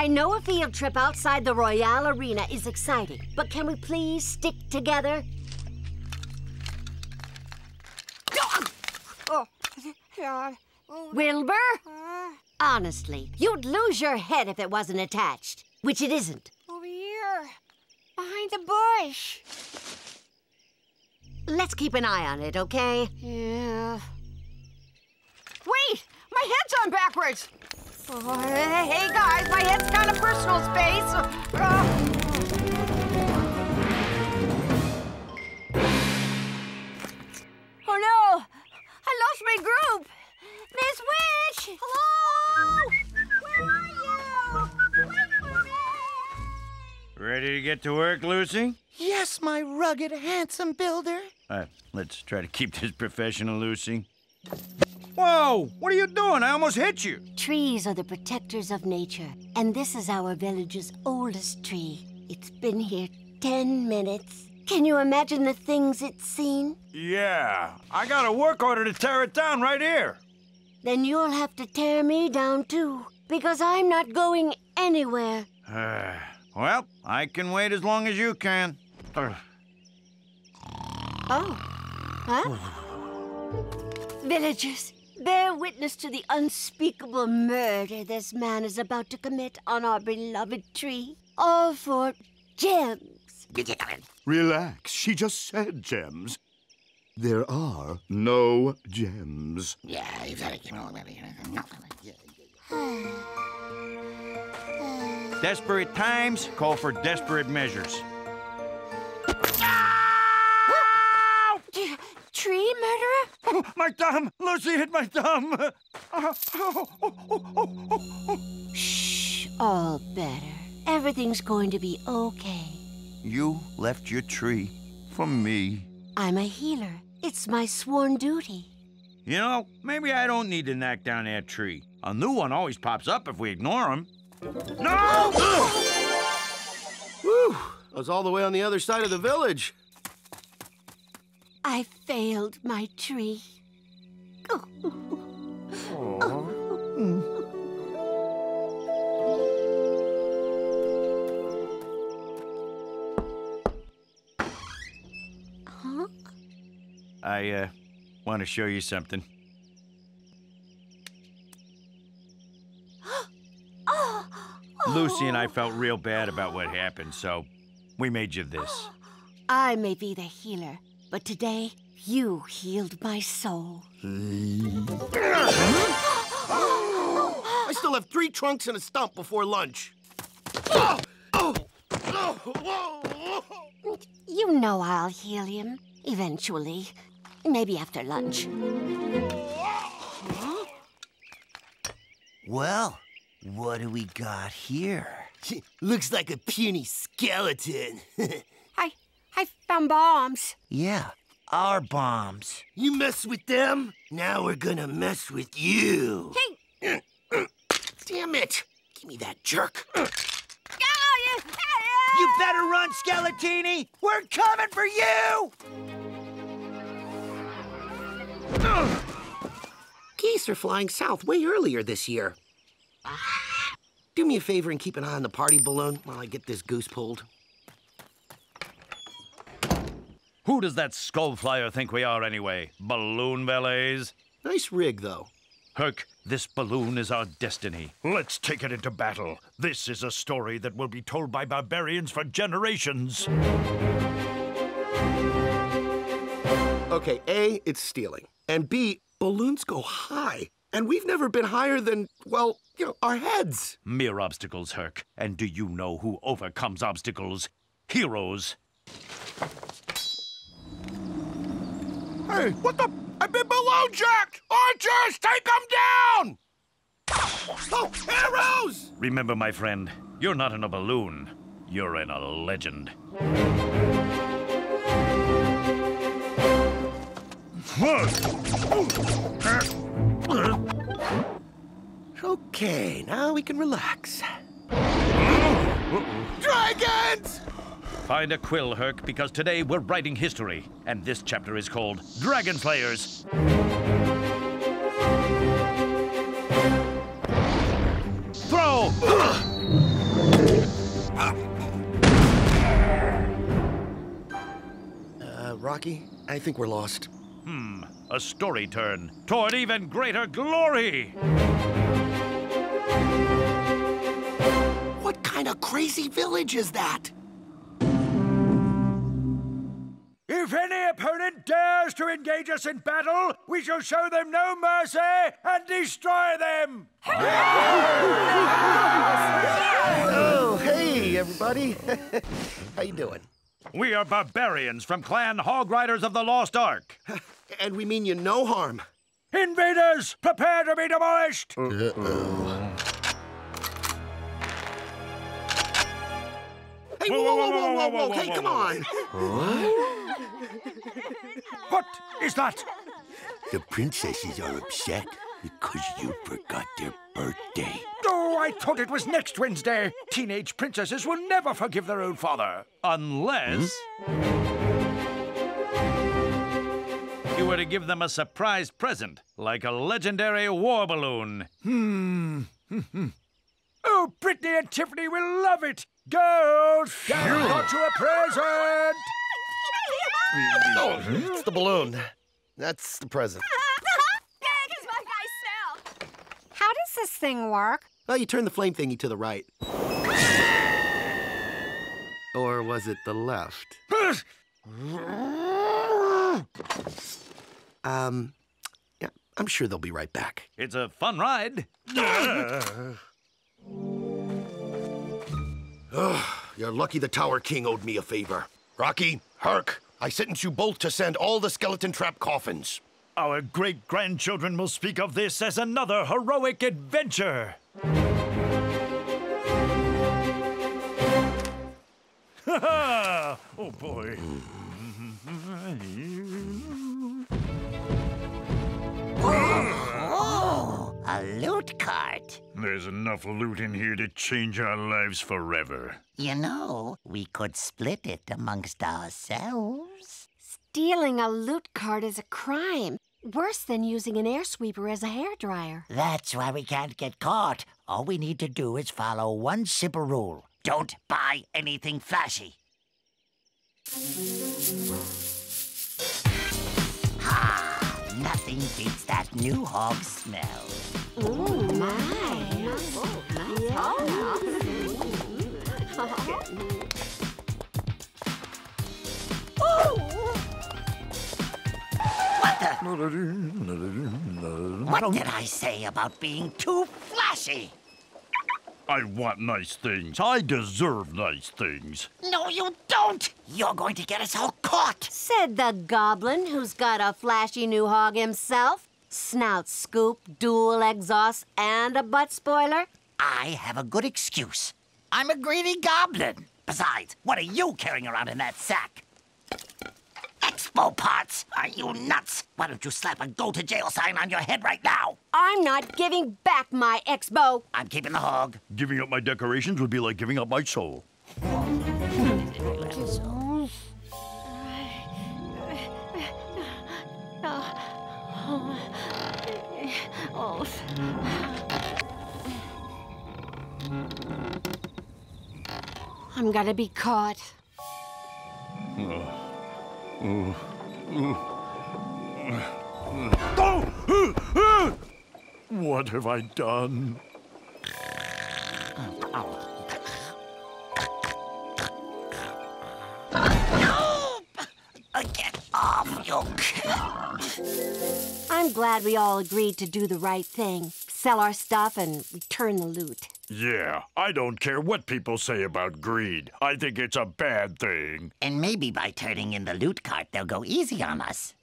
I know a field trip outside the Royale Arena is exciting, but can we please stick together? Oh, Wilbur? Uh. Honestly, you'd lose your head if it wasn't attached, which it isn't. Over here, behind the bush. Let's keep an eye on it, okay? Yeah. Wait, my head's on backwards. Oh, hey guys, my head's kind of personal space. Oh no! I lost my group! Miss Witch! Hello? Where are you? Wait for me! Ready to get to work, Lucy? Yes, my rugged, handsome builder. Uh, let's try to keep this professional, Lucy. Whoa! What are you doing? I almost hit you. Trees are the protectors of nature, and this is our village's oldest tree. It's been here 10 minutes. Can you imagine the things it's seen? Yeah, I got a work order to tear it down right here. Then you'll have to tear me down too, because I'm not going anywhere. Well, I can wait as long as you can. Oh. Huh? Villagers, bear witness to the unspeakable murder this man is about to commit on our beloved tree. All for gems. Relax, she just said gems. There are no gems. Yeah, Desperate times call for desperate measures. My thumb! Lucy hit my thumb! Shh, all better. Everything's going to be okay. You left your tree for me. I'm a healer. It's my sworn duty. You know, maybe I don't need to knock down that tree. A new one always pops up if we ignore him. No! Whew, I was all the way on the other side of the village. I failed my tree. Huh? I, uh, want to show you something. Lucy and I felt real bad about what happened, so we made you this. I may be the healer, but today you healed my soul. I still have three trunks and a stump before lunch. Whoa, whoa. You know I'll heal him eventually. Maybe after lunch. Well, what do we got here? Looks like a puny skeleton. I, I found bombs. Yeah, our bombs. you mess with them, now we're gonna mess with you. Hey, Damn it! Give me that jerk. ah, you, You better run, Skeletini! We're coming for you! Geese are flying south way earlier this year. Do me a favor and keep an eye on the party balloon while I get this goose pulled. Who does that skull flyer think we are anyway? Balloon valets? Nice rig, though. Herc, this balloon is our destiny. Let's take it into battle. This is a story that will be told by barbarians for generations. Okay, A, it's stealing. And B, balloons go high. And we've never been higher than, well, you know, our heads. Mere obstacles, Herc. And do you know who overcomes obstacles? Heroes. Hey, what the? I've been balloon jacked! Archers, take them down! Oh, arrows! Remember, my friend, you're not in a balloon. You're in a legend. Okay, now we can relax. Dragons! Find a quill, Herc, because today we're writing history, and this chapter is called Dragon Slayers. Throw! Uh, Rocky, I think we're lost. Hmm, a story turn toward even greater glory! What kind of crazy village is that? Any opponent dares to engage us in battle, we shall show them no mercy and destroy them! Oh, hey, everybody. How you doing? We are barbarians from Clan Hog Riders of the Lost Ark. And we mean you no harm. Invaders, prepare to be demolished! Hey, whoa, whoa, whoa, whoa, whoa, whoa, hey, come on. What is that? The princesses are upset because you forgot their birthday. Oh, I thought it was next Wednesday. Teenage princesses will never forgive their own father. Unless. You were to give them a surprise present, like a legendary war balloon. Hmm. oh, Brittany and Tiffany will love it! Girls, Dad got you a present! Oh, it's the balloon. That's the present. How does this thing work? Well, you turn the flame thingy to the right. Or was it the left? Um, yeah, I'm sure they'll be right back. It's a fun ride. You're lucky the Tower King owed me a favor. Rocky, Herc, I sentence you both to send all the skeleton trap coffins. Our great grandchildren will speak of this as another heroic adventure. oh boy. loot cart. There's enough loot in here to change our lives forever. You know, we could split it amongst ourselves. Stealing a loot cart is a crime. Worse than using an air sweeper as a hair dryer. That's why we can't get caught. All we need to do is follow one simple rule. Don't buy anything flashy. Nothing beats that new hog smell. Ooh, my. What the? What did I say about being too flashy? I want nice things. I deserve nice things. No, you don't! You're going to get us all caught! Said the goblin who's got a flashy new hog himself. Snout scoop, dual exhaust, and a butt spoiler. I have a good excuse. I'm a greedy goblin. Besides, what are you carrying around in that sack? X-Bow parts! Are you nuts? Why don't you slap a go to jail sign on your head right now? I'm not giving back my X-Bow. I'm keeping the hog. Giving up my decorations would be like giving up my soul. I'm gonna be caught. Oh! What have I done? Oh, I'm glad we all agreed to do the right thing. Sell our stuff and return the loot. Yeah, I don't care what people say about greed. I think it's a bad thing. And maybe by turning in the loot cart, they'll go easy on us.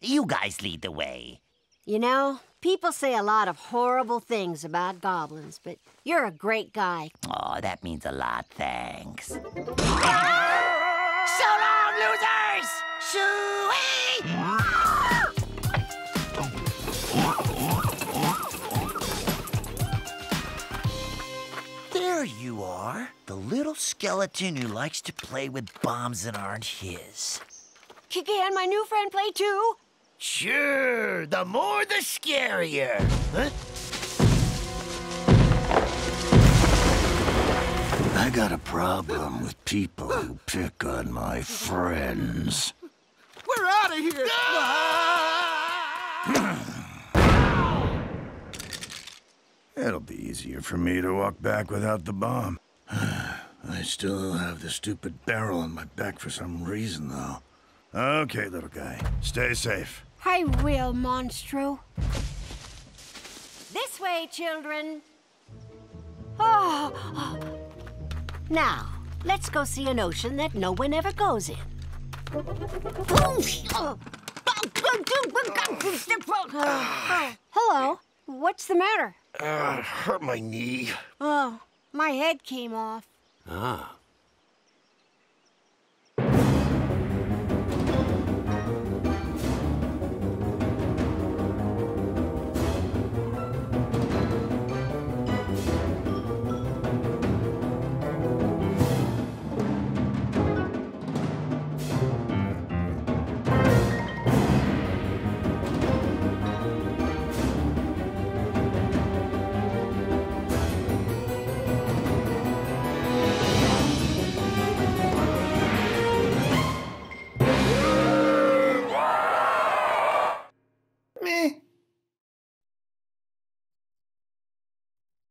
You guys lead the way. You know, people say a lot of horrible things about goblins, but you're a great guy. Oh, that means a lot, thanks. Ah! so long, losers! Shoo-wee! There you are, the little skeleton who likes to play with bombs that aren't his. Can my new friend play too. Sure, the more the scarier. Huh? I got a problem with people who pick on my friends. We're out of here! It'll be easier for me to walk back without the bomb. I still have the stupid barrel on my back for some reason, though. Okay, little guy. Stay safe. I will, Monstro. This way, children. Oh. oh. Now, let's go see an ocean that no one ever goes in. Hello. What's the matter? Uh, hurt my knee. Oh, my head came off. Ah,